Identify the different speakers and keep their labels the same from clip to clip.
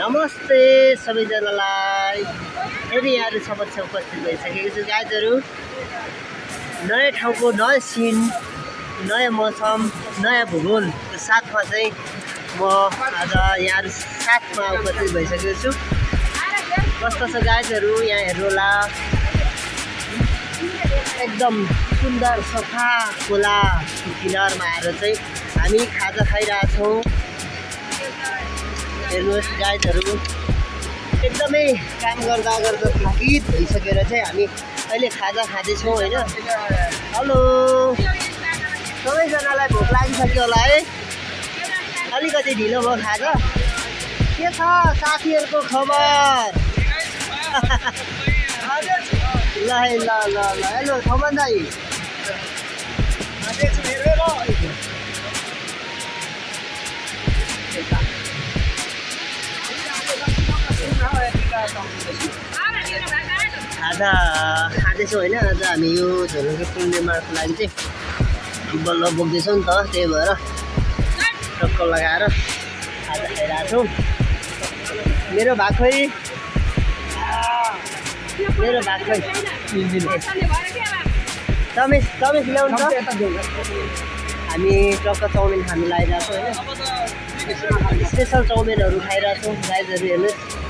Speaker 1: नमस्ते सबैजनालाई। फेरि यहाँहरू समक्ष उपस्थित भइसकेको छु। गाइजहरू नयाँ ठाउँको नयाँ सिन नयाँ मौसम नयाँ भूगोलको साथमा चाहिँ म आज यहाँहरू साथमा उपस्थित भइसकेको छु। कस्तो छ गाइजहरू यहाँ हेर्नुहोला। एकदम सुन्दर सफा खोला किनारमा आएर चाहिँ हामी खाजा खाइरहेछौँ। हेर्नुहोस् गाइडहरू एकदमै काम गर्दा गर्दा थकित भइसकेर चाहिँ हामी अहिले खाजा खाँदैछौँ होइन? हेलो। सबैजनालाई भोक लागिसक्यो होला है? अलिकति ढिलो भयो खाजा। के छ साथीहरूको खबर? ल है ल ल ल। हेलो थमन दाई। खाजा खाँदैछौँ होइन आज हामी यो झोलुङ्गे निर्माणको लागि चाहिँ बल्ल बोक्दैछौँ नि त त्यही भएर टक्क लगाएर खाजा खाइरहेको छौँ मेरो भाखै मेरो भाखै तमेस तमेस ल्याउनु हामी टक्क चाउमिन खानु लागिरहेको होइन स्पेसल चाउमिनहरू खाइरहेको छौँ गाइजहरू हेर्नुहोस्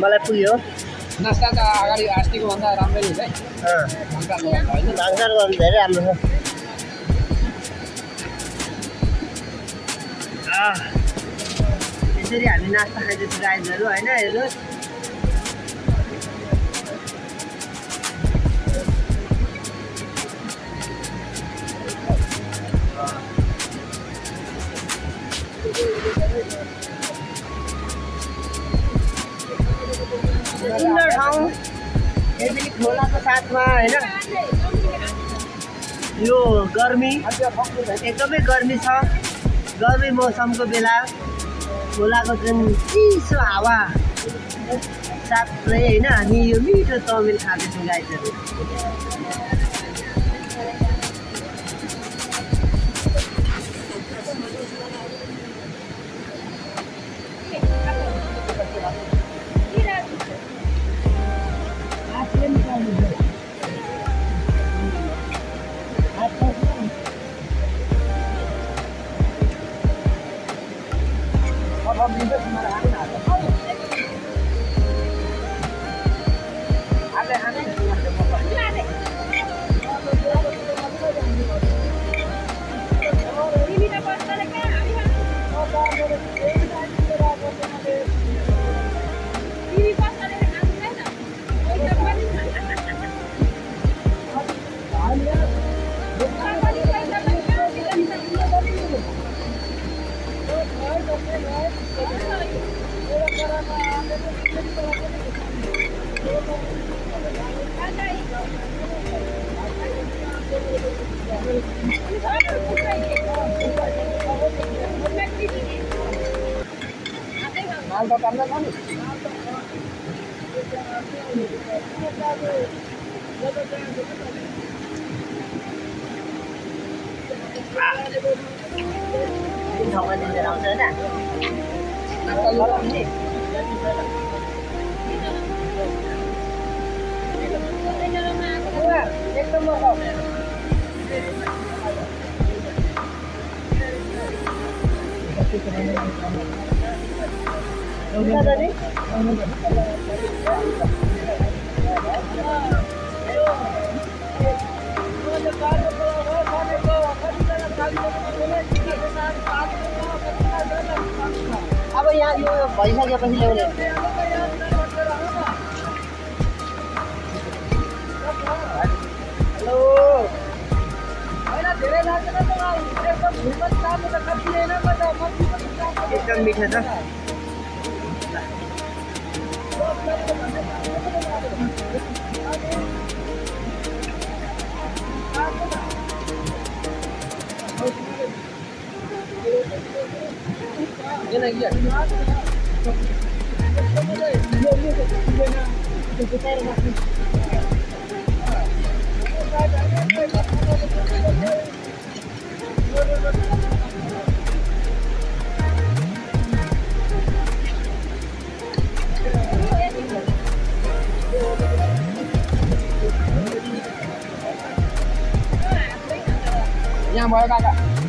Speaker 1: मलाई पुग्यो
Speaker 2: नास्ता त अगाडि अस्तिको भन्दा राम्रै हुन्छ है
Speaker 1: भान्सार गर्नु धेरै राम्रो छ यसरी हामी नास्ता खाइदिएको गाइजहरू होइन हेर्नुहोस्। खोलाको साथमा होइन यो गर्मी एकदमै गर्मी छ गर्मी मौसमको बेला खोलाको जुन चिसो हावा साथै होइन हामी यो मिठो चाउमिन खाँदैछौँ गाइजहरू
Speaker 2: Vamos abrir. Alto carne, ¿no?
Speaker 1: Bình thường à? Nó có
Speaker 2: lúc lắm gì? Hãy
Speaker 1: subscribe cho kênh Ghiền Mì Gõ Để không
Speaker 2: bỏ lỡ những video hấp dẫn कैसे अब यहाँ पैसा क्या पैसा लेवल Hello.
Speaker 1: एकदम मीठा था
Speaker 2: ये नहीं है Mời các.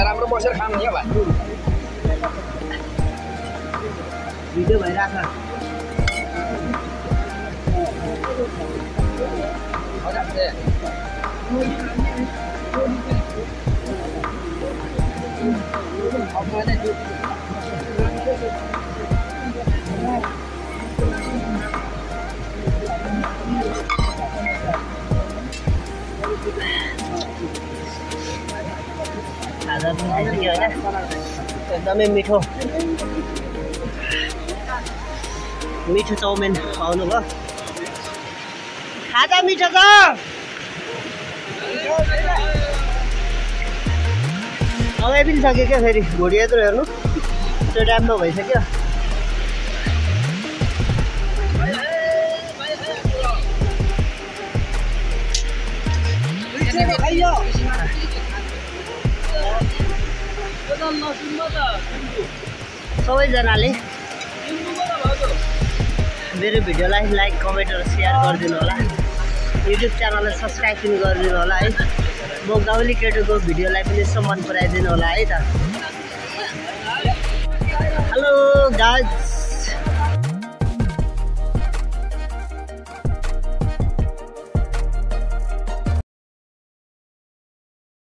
Speaker 2: राम्रो बसेर खानु नि भाइ
Speaker 1: भिडियो भइरहेको À giờ mình lấy nhiều nhá. Để ta mình mít thôi. Mít cho mình hào nữa. Hả ta mít cho. अगाइ पनि सक्यो क्या फेरि भोलि यत्रो हेर्नु। त्यो टाइममा भइसक्यो। सबैजनाले मेरो भिडियोलाई लाइक कमेन्ट र सेयर गरिदिनु होला। युट्युब च्यानललाई सब्सक्राइब पनि गरिदिनु होला है। म गाउँली केटोको भिडियोलाई पनि यसो मन पराइदिनु होला है त। हेलो गाज